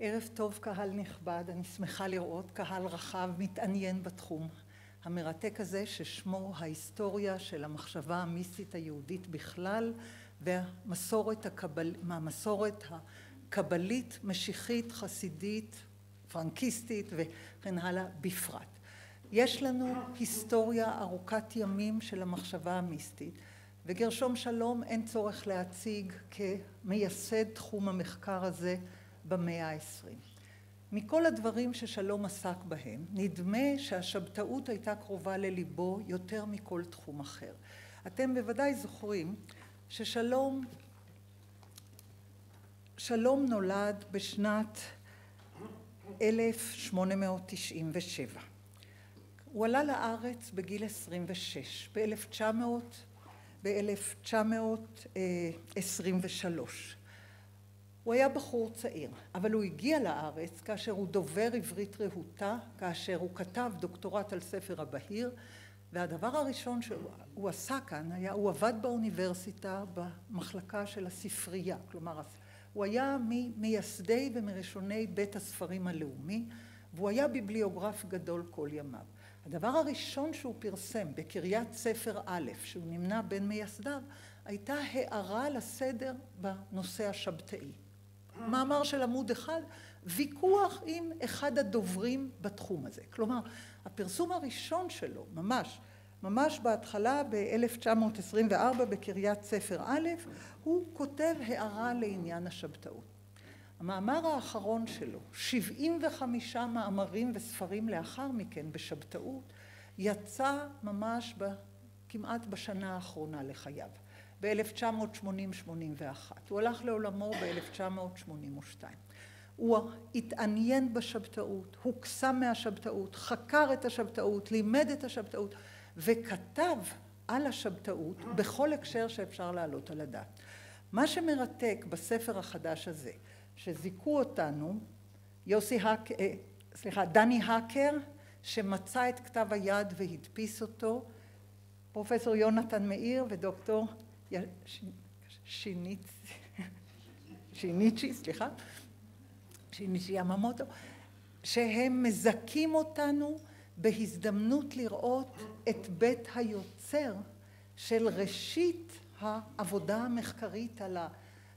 ערב טוב קהל נכבד, אני שמחה לראות קהל רחב מתעניין בתחום המרתק הזה ששמו ההיסטוריה של המחשבה המיסטית היהודית בכלל והמסורת הקבל... מהמסורת הקבלית, משיחית, חסידית, פרנקיסטית וכן הלאה בפרט. יש לנו היסטוריה ארוכת ימים של המחשבה המיסטית וגרשום שלום אין צורך להציג כמייסד תחום המחקר הזה במאה העשרים. מכל הדברים ששלום עסק בהם, נדמה שהשבתאות הייתה קרובה לליבו יותר מכל תחום אחר. אתם בוודאי זוכרים ששלום שלום נולד בשנת 1897. הוא עלה לארץ בגיל 26, ב-1923. הוא היה בחור צעיר, אבל הוא הגיע לארץ כאשר הוא דובר עברית רהוטה, כאשר הוא כתב דוקטורט על ספר הבהיר, והדבר הראשון שהוא עשה כאן היה, הוא עבד באוניברסיטה במחלקה של הספרייה, כלומר הוא היה ממייסדי ומראשוני בית הספרים הלאומי, והוא היה ביבליוגרף גדול כל ימיו. הדבר הראשון שהוא פרסם בקריית ספר א', שהוא נמנה בין מייסדיו, הייתה הערה לסדר בנושא השבתאי. מאמר של עמוד אחד, ויכוח עם אחד הדוברים בתחום הזה. כלומר, הפרסום הראשון שלו, ממש, ממש בהתחלה ב-1924 בקריית ספר א', הוא כותב הערה לעניין השבתאות. המאמר האחרון שלו, 75 מאמרים וספרים לאחר מכן בשבתאות, יצא ממש כמעט בשנה האחרונה לחייו. ב-1980-81. הוא הלך לעולמו ב-1982. הוא התעניין בשבתאות, הוקסם מהשבתאות, חקר את השבתאות, לימד את השבתאות וכתב על השבתאות בכל הקשר שאפשר להעלות על הדעת. מה שמרתק בספר החדש הזה, שזיכו אותנו, יוסי האק... אה, סליחה, דני האקר, שמצא את כתב היד והדפיס אותו, פרופסור יונתן מאיר ודוקטור שיניצ'י, סליחה, שיניצ'י יממוטו, שהם מזכים אותנו בהזדמנות לראות את בית היוצר של ראשית העבודה המחקרית על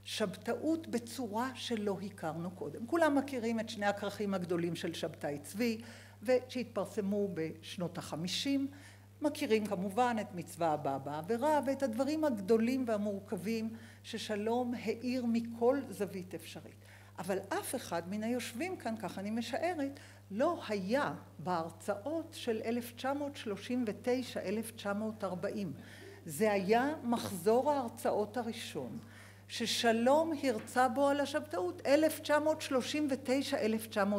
השבתאות בצורה שלא הכרנו קודם. כולם מכירים את שני הכרכים הגדולים של שבתאי צבי שהתפרסמו בשנות החמישים מכירים כמובן את מצווה הבאה בעבירה ואת הדברים הגדולים והמורכבים ששלום האיר מכל זווית אפשרית. אבל אף אחד מן היושבים כאן, כך אני משערת, לא היה בהרצאות של 1939-1940. זה היה מחזור ההרצאות הראשון ששלום הרצה בו על השבתאות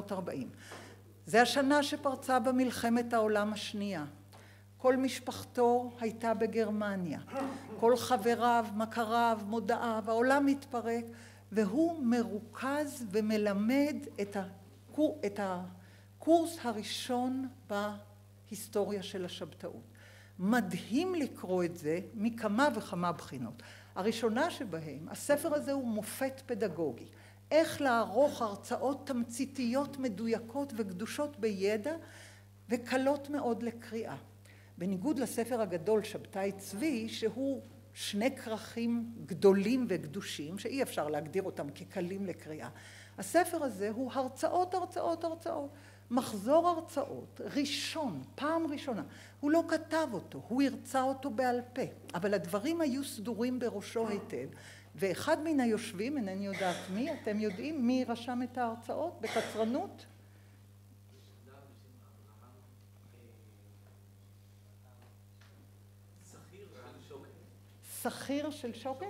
1939-1940. זה השנה שפרצה במלחמת העולם השנייה. כל משפחתו הייתה בגרמניה, כל חבריו, מכריו, מודעיו, העולם מתפרק והוא מרוכז ומלמד את, הקור, את הקורס הראשון בהיסטוריה של השבתאות. מדהים לקרוא את זה מכמה וכמה בחינות. הראשונה שבהם, הספר הזה הוא מופת פדגוגי. איך לערוך הרצאות תמציתיות מדויקות וגדושות בידע וקלות מאוד לקריאה. בניגוד לספר הגדול שבתאי צבי שהוא שני כרכים גדולים וגדושים שאי אפשר להגדיר אותם כקלים לקריאה. הספר הזה הוא הרצאות הרצאות הרצאות. מחזור הרצאות ראשון פעם ראשונה. הוא לא כתב אותו הוא הרצה אותו בעל פה. אבל הדברים היו סדורים בראשו היטב. ואחד מן היושבים אינני יודעת מי אתם יודעים מי רשם את ההרצאות? בקצרנות שכיר של שוקר?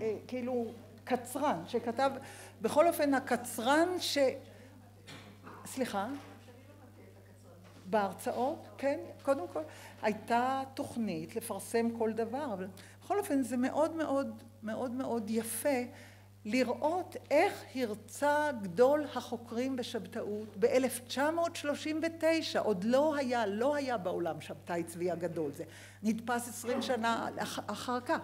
אה, כאילו קצרן שכתב, בכל אופן הקצרן ש... סליחה? בהרצאות, כן, קודם כל הייתה תוכנית לפרסם כל דבר, אבל בכל אופן זה מאוד מאוד מאוד מאוד יפה לראות איך הרצה גדול החוקרים בשבתאות ב-1939, עוד לא היה, לא היה בעולם שבתאי צבי הגדול, זה נדפס עשרים שנה אחר כך,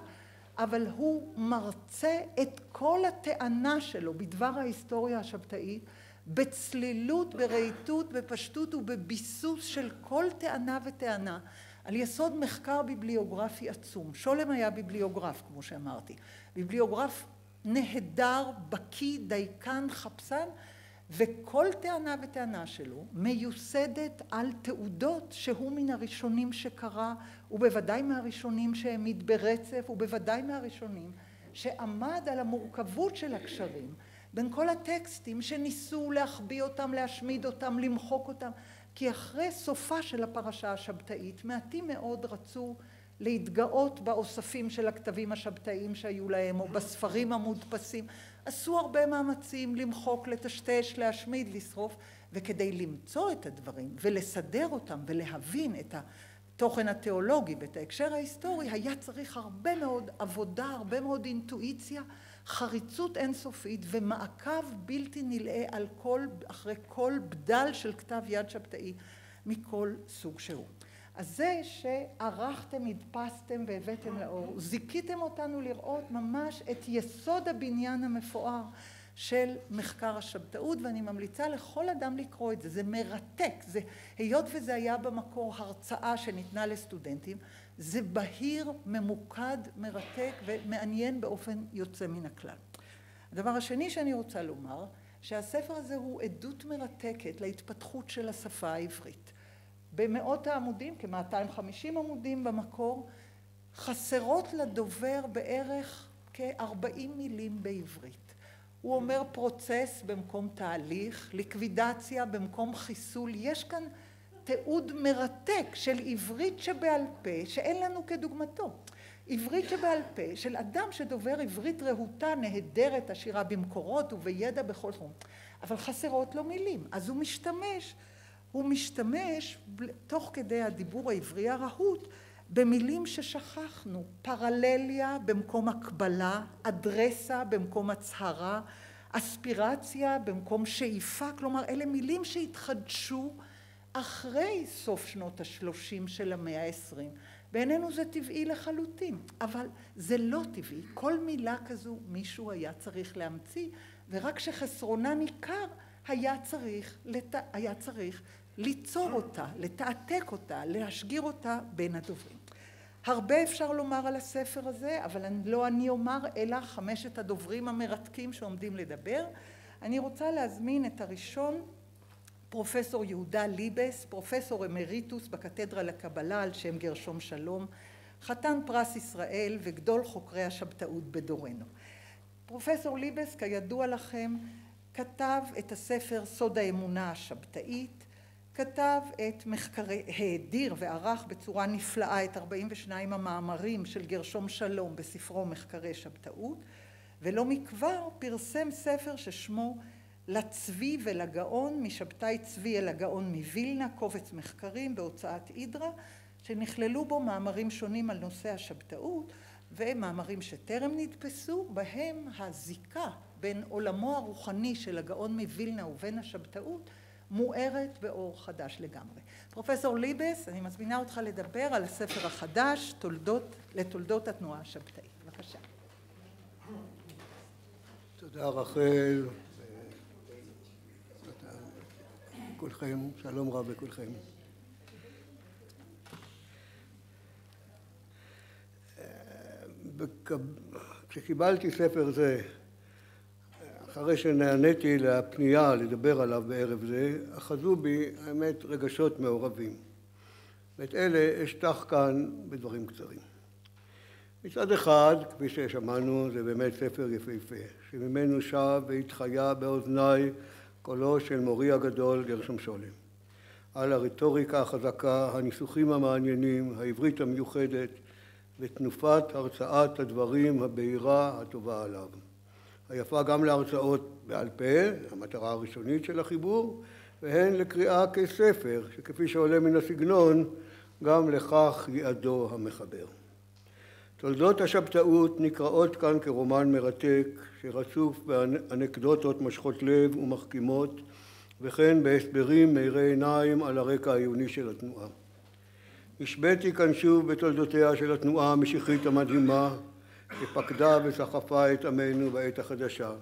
אבל הוא מרצה את כל הטענה שלו בדבר ההיסטוריה השבתאית בצלילות, ברהיטות, בפשטות ובביסוס של כל טענה וטענה על יסוד מחקר ביבליוגרפי עצום. שולם היה ביבליוגרף, כמו שאמרתי. ביבליוגרף נהדר, בקיא, דייקן, חפשן, וכל טענה וטענה שלו מיוסדת על תעודות שהוא מן הראשונים שקרא, ובוודאי מהראשונים שהעמיד ברצף, ובוודאי מהראשונים שעמד על המורכבות של הקשרים בין כל הטקסטים שניסו להחביא אותם, להשמיד אותם, למחוק אותם, כי אחרי סופה של הפרשה השבתאית מעטים מאוד רצו להתגאות באוספים של הכתבים השבתאיים שהיו להם או בספרים המודפסים עשו הרבה מאמצים למחוק, לטשטש, להשמיד, לשרוף וכדי למצוא את הדברים ולסדר אותם ולהבין את התוכן התיאולוגי ואת ההקשר ההיסטורי היה צריך הרבה מאוד עבודה, הרבה מאוד אינטואיציה, חריצות אינסופית ומעקב בלתי נלאה על כל, אחרי כל בדל של כתב יד שבתאי מכל סוג שהוא. אז זה שערכתם, הדפסתם והבאתם לאור, זיכיתם אותנו לראות ממש את יסוד הבניין המפואר של מחקר השבתאות ואני ממליצה לכל אדם לקרוא את זה, זה מרתק, זה, היות וזה היה במקור הרצאה שניתנה לסטודנטים, זה בהיר, ממוקד, מרתק ומעניין באופן יוצא מן הכלל. הדבר השני שאני רוצה לומר, שהספר הזה הוא עדות מרתקת להתפתחות של השפה העברית. במאות העמודים, כ-250 עמודים במקור, חסרות לדובר בערך כ-40 מילים בעברית. הוא אומר פרוצס במקום תהליך, ליקווידציה במקום חיסול. יש כאן תיעוד מרתק של עברית שבעל פה שאין לנו כדוגמתו. עברית שבעל פה של אדם שדובר עברית רהוטה, נהדרת, עשירה במקורות ובידע בכל תחום. אבל חסרות לו מילים. אז הוא משתמש הוא משתמש תוך כדי הדיבור העברי הרהוט במילים ששכחנו, פרלליה במקום הקבלה, אדרסה במקום הצהרה, אספירציה במקום שאיפה, כלומר אלה מילים שהתחדשו אחרי סוף שנות השלושים של המאה העשרים. בעינינו זה טבעי לחלוטין, אבל זה לא טבעי. כל מילה כזו מישהו היה צריך להמציא, ורק כשחסרונה ניכר היה צריך, לת... היה צריך ליצור אותה, לתעתק אותה, להשגיר אותה בין הדוברים. הרבה אפשר לומר על הספר הזה, אבל לא אני אומר, אלא חמשת הדוברים המרתקים שעומדים לדבר. אני רוצה להזמין את הראשון, פרופסור יהודה ליבס, פרופסור אמריטוס בקתדרה לקבלה על שם גרשום שלום, חתן פרס ישראל וגדול חוקרי השבתאות בדורנו. פרופסור ליבס, כידוע לכם, כתב את הספר סוד האמונה השבתאית, כתב את מחקרי, האדיר וערך בצורה נפלאה את 42 המאמרים של גרשום שלום בספרו מחקרי שבתאות, ולא מכבר פרסם ספר ששמו לצבי ולגאון, משבתאי צבי אל הגאון מווילנה, קובץ מחקרים בהוצאת אידרה, שנכללו בו מאמרים שונים על נושא השבתאות ומאמרים שטרם נדפסו, בהם הזיקה בין עולמו הרוחני של הגאון מווילנה ובין השבתאות מוארת באור חדש לגמרי. פרופסור ליבס, אני מזמינה אותך לדבר על הספר החדש, תולדות, לתולדות התנועה השבתאית. בבקשה. תודה רחל. כולכם, שלום רב לכולכם. כשקיבלתי ספר זה אחרי שנעניתי לפנייה לדבר עליו בערב זה, אחזו בי, האמת, רגשות מעורבים. ואת אלה אשטח כאן בדברים קצרים. מצד אחד, כפי ששמענו, זה באמת ספר יפהפה, שממנו שב והתחיה באוזניי קולו של מורי הגדול גרשום שולם. על הרטוריקה החזקה, הניסוחים המעניינים, העברית המיוחדת ותנופת הרצאת הדברים הבהירה הטובה עליו. היפה גם להרצאות בעל פה, המטרה הראשונית של החיבור, והן לקריאה כספר, שכפי שעולה מן הסגנון, גם לכך יעדו המחבר. תולדות השבתאות נקראות כאן כרומן מרתק, שרצוף באנקדוטות משכות לב ומחכימות, וכן בהסברים מאירי עיניים על הרקע העיוני של התנועה. השבתי כאן שוב בתולדותיה של התנועה המשיחית המדהימה, שפקדה וסחפה את עמנו בעת החדשה,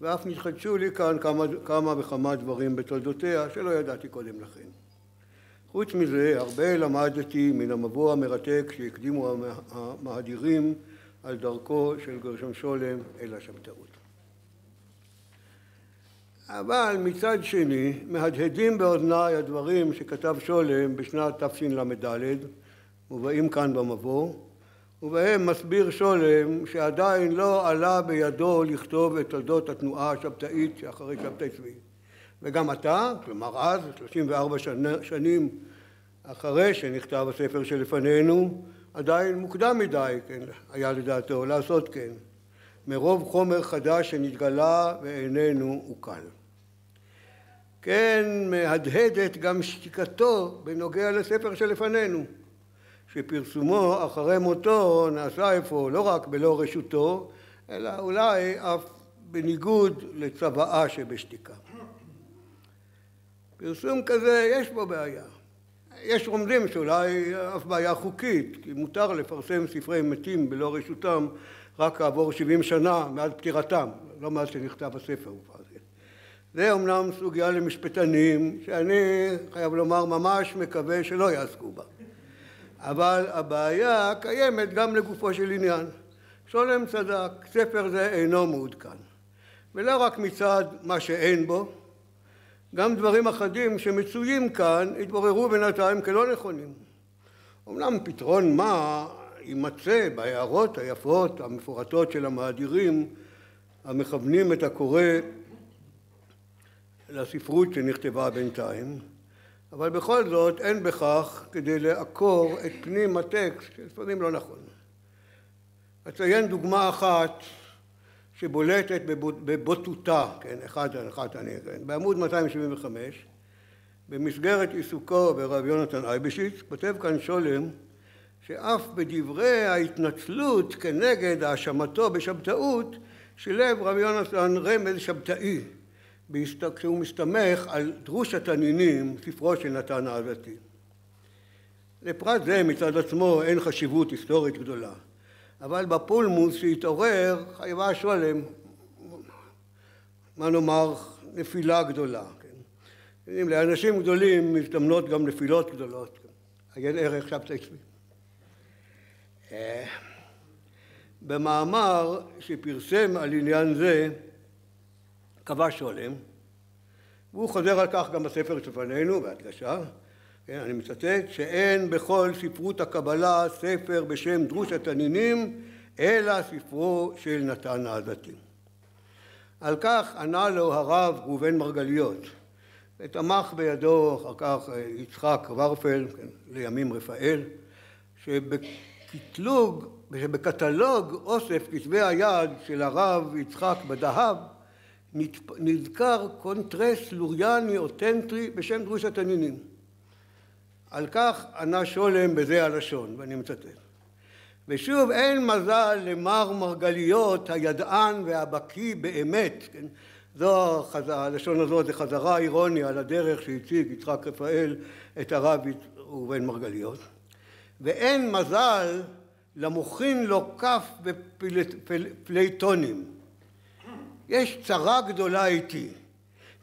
ואף נתחדשו לי כאן כמה, כמה וכמה דברים בתולדותיה שלא ידעתי קודם לכן. חוץ מזה, הרבה למדתי מן המבוא המרתק שהקדימו המהדירים על דרכו של גרשום שולם אל השבתאות. אבל מצד שני, מהדהדים באוזניי הדברים שכתב שולם בשנת תשל"ד, מובאים כאן במבוא, ובהם מסביר שולם שעדיין לא עלה בידו לכתוב את תולדות התנועה השבתאית שאחרי שבתאי צבי. וגם עתה, כלומר אז, 34 שנים אחרי שנכתב הספר שלפנינו, עדיין מוקדם מדי, כן, היה לדעתו, לעשות כן, מרוב חומר חדש שנתגלה ואיננו עוקל. כן, מהדהדת גם שתיקתו בנוגע לספר שלפנינו, שפרסומו אחרי מותו נעשה אפוא לא רק בלא רשותו, אלא אולי אף בניגוד לצוואה שבשתיקה. פרסום כזה יש בו בעיה. יש רומזים שאולי אף בעיה חוקית, כי מותר לפרסם ספרי מתים בלא רשותם רק כעבור 70 שנה מאז פטירתם, לא מאז שנכתב הספר. זה אומנם סוגיה למשפטנים, שאני חייב לומר ממש מקווה שלא יעסקו בה. אבל הבעיה קיימת גם לגופו של עניין. שולם צדק, ספר זה אינו מעודכן. ולא רק מצד מה שאין בו, גם דברים אחדים שמצויים כאן התבררו בינתיים כלא נכונים. אמנם פתרון מה יימצא בהערות היפות המפורטות של המאדירים המכוונים את הקורא לספרות שנכתבה בינתיים, אבל בכל זאת אין בכך כדי לעקור את פנים הטקסט, שלפעמים לא נכון. אציין דוגמה אחת שבולטת בבוטותה, כן, אחד על אחד אני, כן, בעמוד 275, במסגרת עיסוקו ברב יונתן אייבשיץ, כותב כאן שולם שאף בדברי ההתנצלות כנגד האשמתו בשבתאות, שילב רב יונתן רמז שבתאי, כשהוא מסתמך על דרוש התנינים, ספרו של נתן העזתי. לפרט זה מצד עצמו אין חשיבות היסטורית גדולה. אבל בפולמוס שהתעורר חייבה שולם, מה נאמר, נפילה גדולה. כן? לאנשים גדולים מזדמנות גם נפילות גדולות. עיין ערך שבתאי צבי. אה, במאמר שפרסם על עניין זה קבע שולם, והוא חוזר על כך גם בספר שלפנינו, בהדגשה, כן, אני מצטט, שאין בכל ספרות הקבלה ספר בשם דרוש התנינים, אלא ספרו של נתן העזתי. על כך ענה לו הרב ראובן מרגליות, ותמך בידו אחר כך יצחק ורפל, כן, לימים רפאל, שבקטלוג, שבקטלוג אוסף כתבי היד של הרב יצחק בדהב נזכר קונטרס לוריאני אותנטי בשם דרוש התנינים. על כך ענה שולם בזה הלשון, ואני מצטט. ושוב, אין מזל למר מרגליות הידען והבקיא באמת, כן? זו, הלשון הזאת זה חזרה אירוניה על הדרך שהציג יצחק רפאל את הרב ראובן מרגליות. ואין מזל למוחין לו כף בפלייטונים. יש צרה גדולה איתי.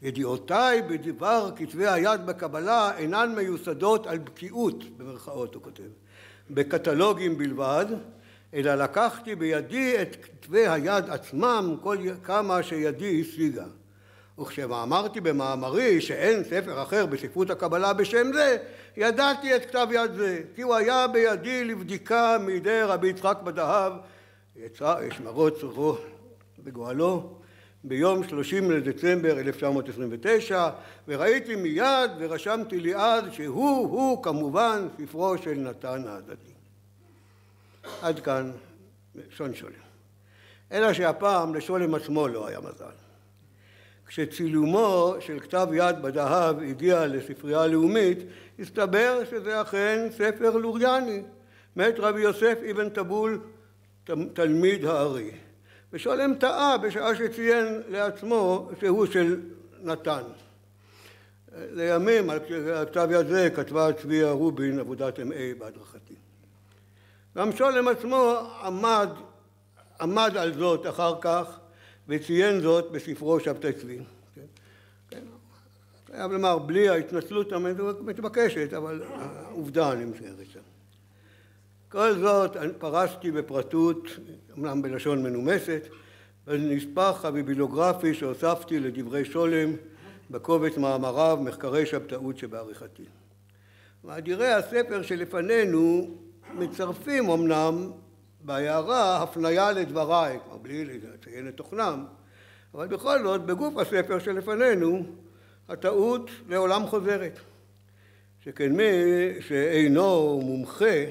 ידיעותיי בדבר כתבי היד בקבלה אינן מיוסדות על בקיאות, במרכאות הוא כותב, בקטלוגים בלבד, אלא לקחתי בידי את כתבי היד עצמם כל כמה שידי השיגה. וכשאמרתי במאמרי שאין ספר אחר בספרות הקבלה בשם זה, ידעתי את כתב יד זה, כי הוא היה בידי לבדיקה מידי רבי יצחק בדהב, יצא אשמרות צורכו בגואלו, ביום 30 לדצמבר 1929 וראיתי מיד ורשמתי לי אז שהוא הוא כמובן ספרו של נתן העדתי. עד כאן שון שולם. אלא שהפעם לשולם עצמו לא היה מזל. כשצילומו של כתב יד בדהב הגיע לספרייה הלאומית הסתבר שזה אכן ספר לוריאני מאת רבי יוסף אבן טבול תלמיד הארי ושולם טעה בשעה שציין לעצמו שהוא של נתן. לימים על כתב יד זה כתבה צביה רובין עבודת M.A. בהדרכתי. גם שולם עצמו עמד עמד על זאת אחר כך וציין זאת בספרו שבתאי צבי. כן? כן. חייב לומר, בלי ההתנצלות המתבקשת, אבל העובדה נמסרת שם. כל זאת פרסתי בפרטות, אמנם בלשון מנומסת, בנספח הביבילוגרפי שהוספתי לדברי שולם בקובץ מאמריו מחקרי שבתאות שבעריכתי. מאדירי הספר שלפנינו מצרפים אמנם בהערה הפניה לדבריי, כבר בלי לציין את תוכנם, אבל בכל זאת בגוף הספר שלפנינו הטעות לעולם חוזרת. שכן מי שאינו מומחה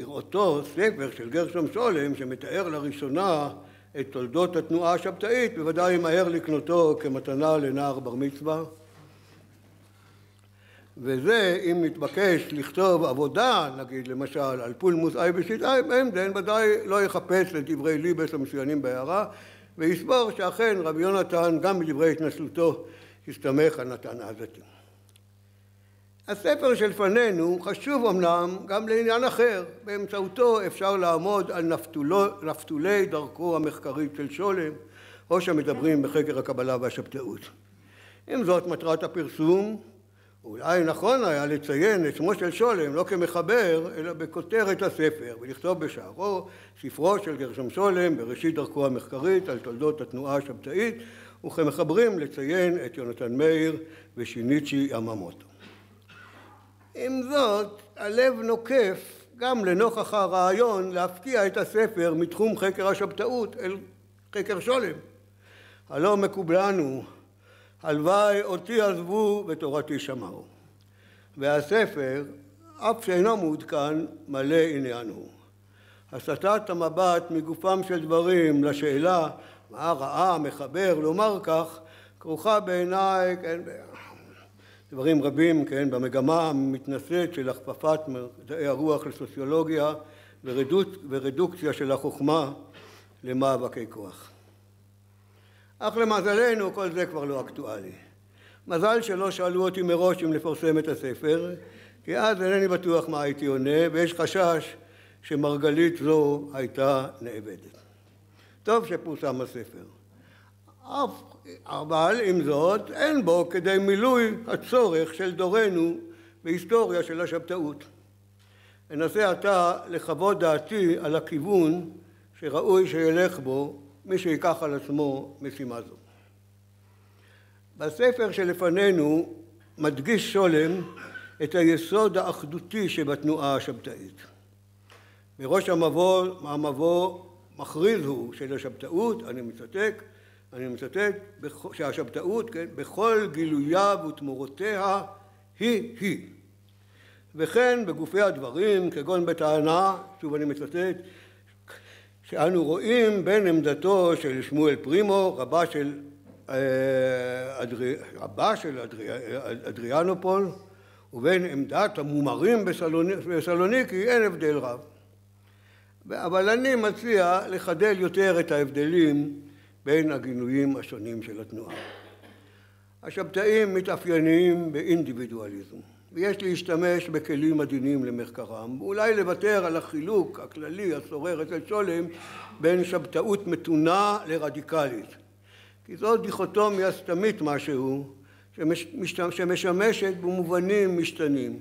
בראותו ספר של גרשום שולם שמתאר לראשונה את תולדות התנועה השבתאית, בוודאי מהר לקנותו כמתנה לנער בר מצווה. וזה אם מתבקש לכתוב עבודה, נגיד למשל, על פולמוס אי בשיט אי בעמדן, ודאי לא יחפש לדברי ליבס המצוינים בהערה, ויסבור שאכן רבי יונתן, גם בדברי התנצלותו, הסתמך על נתן העזתי. הספר שלפנינו חשוב אמנם גם לעניין אחר, באמצעותו אפשר לעמוד על נפתולו, נפתולי דרכו המחקרית של שולם, או שמדברים בחקר הקבלה והשבתאות. עם זאת מטרת הפרסום, אולי נכון היה לציין את שמו של שולם לא כמחבר, אלא בכותרת הספר, ולכתוב בשערו ספרו של גרשם שולם בראשית דרכו המחקרית על תולדות התנועה השבתאית, וכמחברים לציין את יונתן מאיר ושיניצ'י יממוטו. עם זאת, הלב נוקף גם לנוכח הרעיון להפקיע את הספר מתחום חקר השבתאות אל חקר שולם. הלא מקובלנו, הלוואי אותי עזבו ותורתי שמרו. והספר, אף שאינו מעודכן, מלא עניין הוא. הסטת המבט מגופם של דברים לשאלה מה ראה המחבר לומר כך, כרוכה בעיניי, כן, דברים רבים, כן, במגמה המתנשאת של הכפפת מדעי הרוח לסוציולוגיה ורדוק, ורדוקציה של החוכמה למאבקי כוח. אך למזלנו כל זה כבר לא אקטואלי. מזל שלא שאלו אותי מראש אם לפרסם את הספר, כי אז אינני בטוח מה הייתי עונה, ויש חשש שמרגלית זו הייתה נאבדת. טוב שפורסם הספר. אף אבל עם זאת אין בו כדי מילוי הצורך של דורנו בהיסטוריה של השבתאות. אנסה עתה לחוות דעתי על הכיוון שראוי שילך בו מי שיקח על עצמו משימה זו. בספר שלפנינו מדגיש שולם את היסוד האחדותי שבתנועה השבתאית. מראש המבוא, המבוא מכריז הוא של השבתאות, אני מצטט, אני מצטט, שהשבתאות, כן, בכל גילוייו ותמורותיה היא היא. וכן בגופי הדברים, כגון בטענה, שוב אני מצטט, שאנו רואים בין עמדתו של שמואל פרימו, רבה של, אה, אדרי, רבה של אדרי, אדריאנופול, ובין עמדת המומרים בסלוניקי אין הבדל רב. אבל אני מציע לחדל יותר את ההבדלים בין הגינויים השונים של התנועה. השבתאים מתאפיינים באינדיבידואליזם, ויש להשתמש בכלים עדינים למחקרם, ואולי לוותר על החילוק הכללי השורר אצל שולם בין שבתאות מתונה לרדיקלית, כי זאת דיכוטומיה סתמית משהו שמשמשת במובנים משתנים.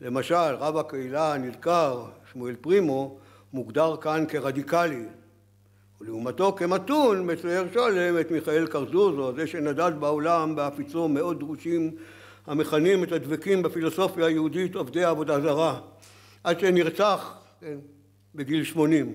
למשל, רב הקהילה הנדקר, שמואל פרימו, מוגדר כאן כרדיקלי, ולעומתו כמתון מצייר שולם את מיכאל קרזוזו, זה שנדד בעולם בהפיצו מאות דרושים המכנים את הדבקים בפילוסופיה היהודית עובדי עבודה זרה, עד שנרצח כן, בגיל שמונים.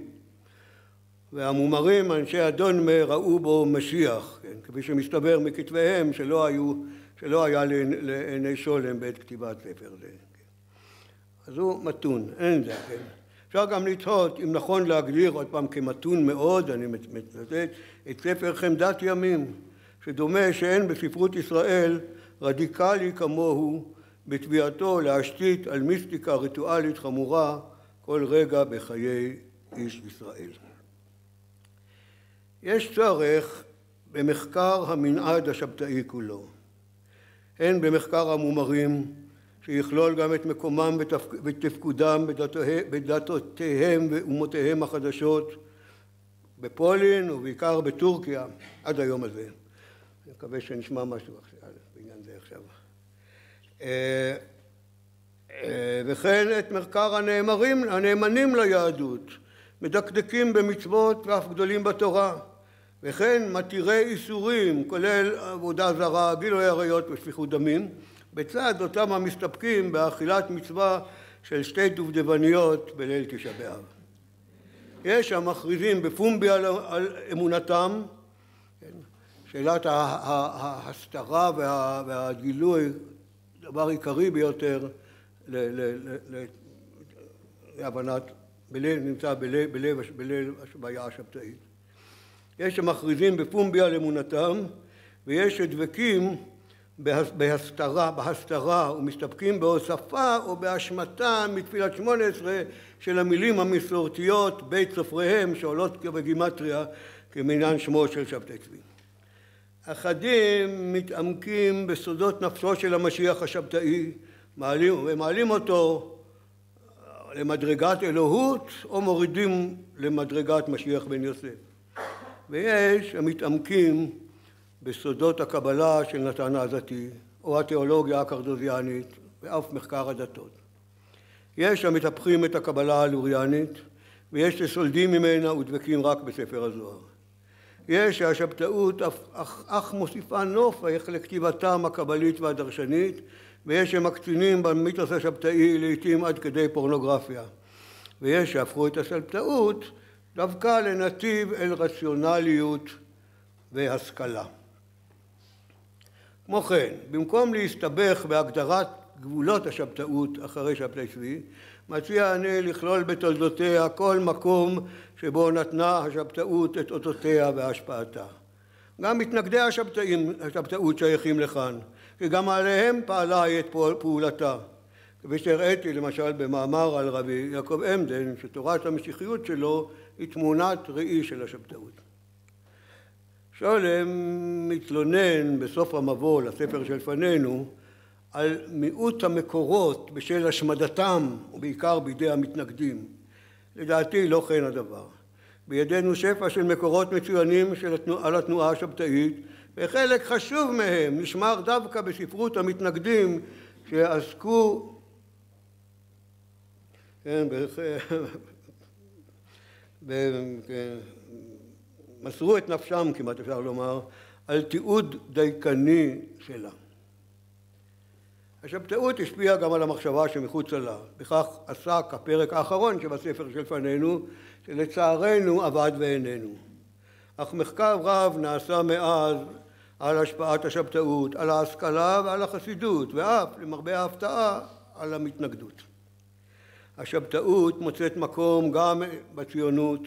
והמומרים, אנשי אדון ראו בו משיח, כן, כפי שמסתבר מכתביהם שלא, היו, שלא היה לעיני שולם בעת כתיבת ספר זה. כן. אז הוא מתון, אין זה, כן. אפשר גם לתהות אם נכון להגדיר עוד פעם כמתון מאוד, אני מצטט, את ספר חמדת ימים, שדומה שאין בספרות ישראל רדיקלי כמוהו בתביעתו להשתית על מיסטיקה ריטואלית חמורה כל רגע בחיי איש ישראל. יש צורך במחקר המנעד השבתאי כולו, הן במחקר המומרים שיכלול גם את מקומם ותפקודם בדתותיהם ואומותיהם החדשות בפולין ובעיקר בטורקיה עד היום הזה. אני מקווה שנשמע משהו בעניין זה עכשיו. אה, אה, וכן את מחקר הנאמרים, הנאמנים ליהדות, מדקדקים במצוות ואף גדולים בתורה, וכן מתירי איסורים, כולל עבודה זרה, גילוי עריות ושפיכות דמים, בצד אותם המסתפקים באכילת מצווה של שתי דובדבניות בליל תשעה באב. יש המכריזים בפומבי על, על אמונתם, כן, שאלת ההסתרה וה, והגילוי, דבר עיקרי ביותר להבנת, בלב, נמצא בלב, בלב, בלב השביה השבתאית. יש המכריזים בפומבי על אמונתם ויש שדבקים בהסתרה, בהסתרה ומסתפקים בהוספה או בהשמטה מתפילת שמונה עשרה של המילים המסורתיות בית סופריהם שעולות בגימטריה כמניין שמו של שבתאי צבי. אחדים מתעמקים בסודות נפשו של המשיח השבתאי מעלים, ומעלים אותו למדרגת אלוהות או מורידים למדרגת משיח בן יוסף. ויש המתעמקים בסודות הקבלה של נתן העזתי או התיאולוגיה הקרדוזיאנית ואף מחקר הדתות. יש המטפחים את הקבלה הלוריאנית ויש שסולדים ממנה ודבקים רק בספר הזוהר. יש שהשבתאות אך, אך, אך מוסיפה נופך לכתיבתם הקבלית והדרשנית ויש שמקצינים במיתוס השבתאי לעיתים עד כדי פורנוגרפיה ויש שהפכו את השבתאות דווקא לנתיב אל רציונליות והשכלה. כמו כן, במקום להסתבך בהגדרת גבולות השבתאות אחרי שבתאי צבי, מציע אני לכלול בתולדותיה כל מקום שבו נתנה השבתאות את אותותיה והשפעתה. גם מתנגדי השבתאות שייכים לכאן, כי גם עליהם פעלה את פעולתה. כפי שהראיתי למשל במאמר על רבי יעקב עמדן, שתורת המשיחיות שלו היא תמונת ראי של השבתאות. שולם מתלונן בסוף המבוא לספר שלפנינו על מיעוט המקורות בשל השמדתם ובעיקר בידי המתנגדים. לדעתי לא כן הדבר. בידינו שפע של מקורות מצוינים של התנוע, על התנועה השבתאית וחלק חשוב מהם נשמר דווקא בספרות המתנגדים שעסקו כן, מסרו את נפשם כמעט אפשר לומר על תיעוד דייקני שלה. השבתאות השפיעה גם על המחשבה שמחוצה לה, בכך עסק הפרק האחרון שבספר שלפנינו, שלצערנו אבד ואיננו. אך מחקר רב נעשה מאז על השפעת השבתאות, על ההשכלה ועל החסידות, ואף, למרבה ההפתעה, על המתנגדות. השבתאות מוצאת מקום גם בציונות,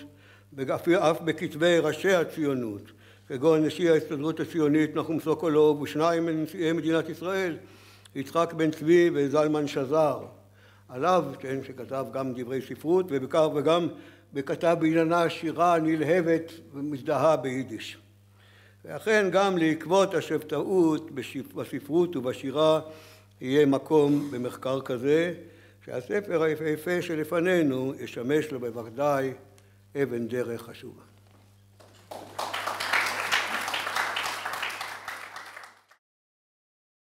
ואף בכתבי ראשי הציונות, כגון נשיא ההסתדרות הציונית נחום סוקולוב ושניים מנשיאי מדינת ישראל, יצחק בן צבי וזלמן שזר, עליו, כן, שכתב גם דברי ספרות ובכך וגם וכתב בעניינה שירה נלהבת ומזדהה ביידיש. ואכן גם לעקבות השבתאות בספרות ובשירה יהיה מקום במחקר כזה, שהספר היפהפה שלפנינו ישמש לו בוודאי אבן דרך חשובה.